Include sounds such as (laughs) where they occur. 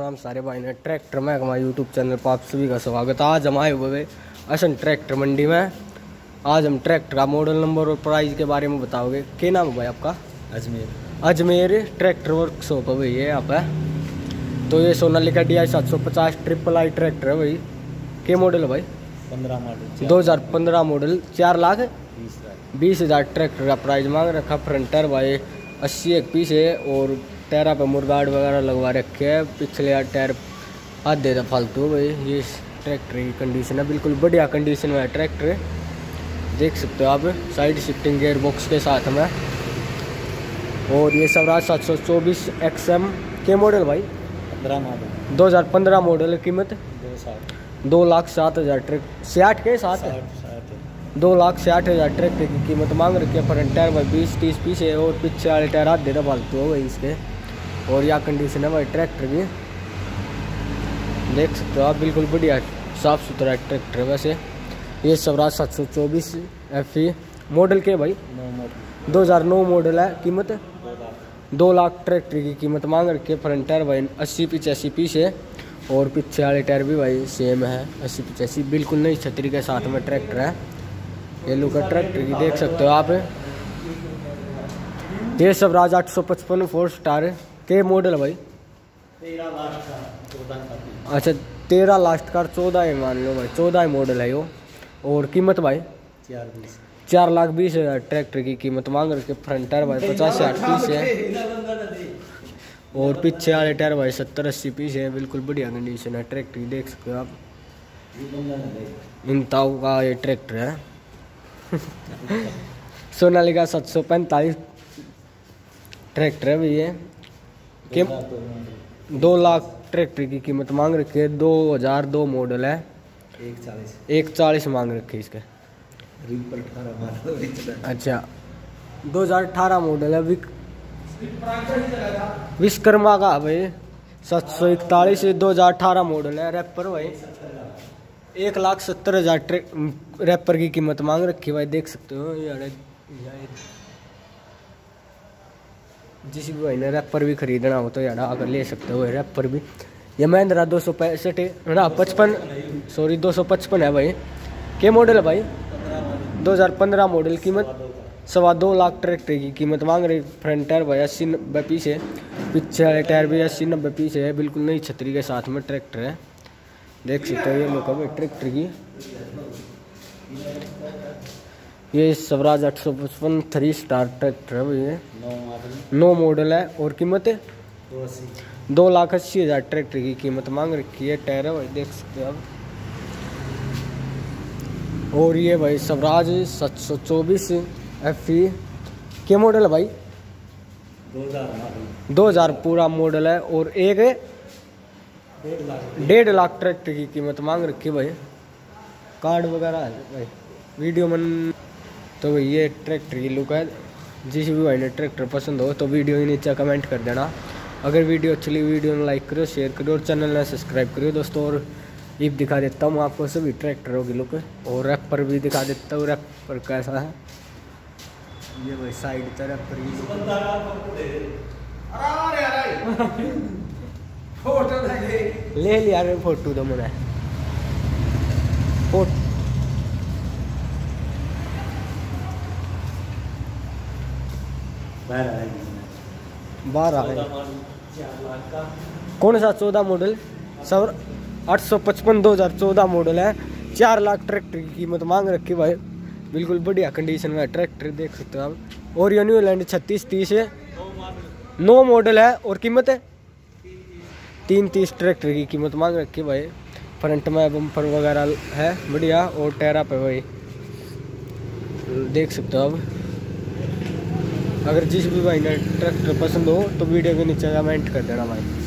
राम सारे भाई ने ट्रैक्टर में हमारे यूट्यूब चैनल पर आप सभी का स्वागत। है आज हम आए हुए असन ट्रैक्टर मंडी में। आज हम ट्रैक्टर का मॉडल नंबर और प्राइस के बारे में बताओगे। क्या नाम है भाई आपका? अजमेर। अजमेर ट्रैक्टर वर्कशॉप है भाई ये यहाँ पे। तो ये सोनालिका डी आई सात सौ पचास ट्रिपल आई ट्रैक्टर है भाई। क्या मॉडल है भाई? पंद्रह मॉडल दो हज़ार पंद्रह मॉडल चार लाख? बीस हज़ार बीस हज़ार ट्रैक्टर का प्राइस मांग रखा फ्रंटर भाई। अस्सी एक पीस है और टायरा पे मुरगाड़ वगैरह लगवा रखे है। पिछले यार टायर आधे था फालतू भाई ये ट्रैक्टर की कंडीशन है। बिल्कुल बढ़िया कंडीशन में है ट्रैक्टर। देख सकते हो आप साइड शिफ्टिंग गेयर बॉक्स के साथ में। और ये स्वराज सात सौ चौबीस एक्स एम के मॉडल भाई। पंद्रह मॉडल 2015 मॉडल है कीमत। दो लाख सात हज़ार ट्रैक सियाठ के साथ? है साठ साठ। दो लाख से आठ हज़ार ट्रैक्टर की कीमत मांग रखी है। फ्रंट टायर भाई बीस तीस पीस है और पीछे वाले टायर आधे तो फालतू हो गई इसके। और यह कंडीशन है भाई ट्रैक्टर की। देख सकते हो आप बिल्कुल बढ़िया साफ़ सुथरा ट्रैक्टर है वैसे। ये स्वराज सात सौ चौबीस एफ़ ई मॉडल के भाई। नौ मॉडल 2009 मॉडल है कीमत? दो लाख। ट्रैक्टर की कीमत मांग रखी है फ्रंट टायर भाई अस्सी पिचासी पीस है। और पीछे वाले टायर भी भाई सेम है अस्सी पिचासी बिल्कुल नई छतरी के साथ में ट्रैक्टर है। ये है ट्रैक्टर की देख सकते हो आप। ये सब राज आठ सौ पचपन फोर स्टार के मॉडल है भाई? तेरह लाख का चौदह का अच्छा तेरह लास्ट कार चौदह है मान लो भाई चौदह मॉडल है यो। और कीमत भाई? चार बीस। चार लाख बीस हज़ार ट्रैक्टर की कीमत मांग रखी है फ्रंट टायर भाई पचास हज़ार पीस है। और पीछे वाले टायर भाई सत्तर अस्सी पीस है बिल्कुल बढ़िया कंडीशन है ट्रैक्टर की देख सकते हो आप। इन ताऊ का ये ट्रैक्टर है। (laughs) सोनालिका सात सौ पैंतालीस। ट्रैक्टर है भैया के दो लाख ट्रैक्टर की कीमत मांग रखी है, दो हज़ार दो मॉडल है। एक चालीस मांग रखी है इसके। अच्छा दो हज़ार अठारह मॉडल है, विक विश्वकर्मा का भाई। सात सौ इकतालीस दो हज़ार अठारह मॉडल है, रैपर भाई। एक लाख सत्तर हज़ार रैपर की कीमत मांग रखी भाई, देख सकते हो। ये- जिस भी भाई ने रैपर भी खरीदना हो तो यार अगर ले सकते हो रैपर भी। ये महिंद्रा दो सौ पैंसठ है ना, पचपन सॉरी दो सौ पचपन है भाई। के मॉडल है भाई? 2015 मॉडल कीमत सवा दो लाख ट्रैक्टर की कीमत। मांग रही फ्रंट टायर भाई, अस्सी नब्बे पीस है। पीछे वाले टायर भी अस्सी नब्बे पीस है, बिल्कुल नई छतरी के साथ में ट्रैक्टर है। देख सकते हो ये लोग ट्रैक्टर की। ये स्वराज आठ सौ पचपन थ्री स्टार ट्रैक्टर है भाई ये। No model. है और कीमत है? दो लाख अस्सी हज़ार ट्रैक्टर की कीमत मांग रखी है टायर है भाई देख सकते हो आप। और ये भाई स्वराज सात सौ चौबीस एफ़ ई के मॉडल है भाई? दो हज़ार पूरा मॉडल है और एक डेढ़ लाख। ट्रैक्टर की कीमत मांग रखी है भाई। कार्ड वगैरह है भाई वीडियो मन तो ये ट्रैक्टर की लुक है। जिस भी भाई ने ट्रैक्टर पसंद हो तो वीडियो के नीचे कमेंट कर देना। अगर वीडियो अच्छी लगी वीडियो में लाइक करो शेयर करो और चैनल में सब्सक्राइब करो दोस्तों। और ईप दिखा देता हूँ आपको सभी ट्रैक्टरों की लुक और रैपर भी दिखा देता हूँ रैपर कैसा है। ये भाई साइड तो रैपर की ले लिया फ़ोटो तो मैंने। फ़ोटो बारह है कौन सा चौदह मॉडल सर आठ सौ पचपन, दो हज़ार चौदह मॉडल है। चार लाख ट्रैक्टर की कीमत मांग रखी भाई। बिल्कुल बढ़िया कंडीशन में ट्रैक्टर देख सकते हो आप। और ये न्यूलैंड छत्तीस तीस है। नौ मॉडल है। और कीमत है? तीन तीस ट्रैक्टर की कीमत मांग रखी भाई। फ्रंट में बम्पर वगैरह है। बढ़िया। और टायरा पे भाई। देख सकते हो आप। अगर जिस भी भाई ने ट्रैक्टर पसंद हो तो वीडियो के नीचे कमेंट कर देना भाई।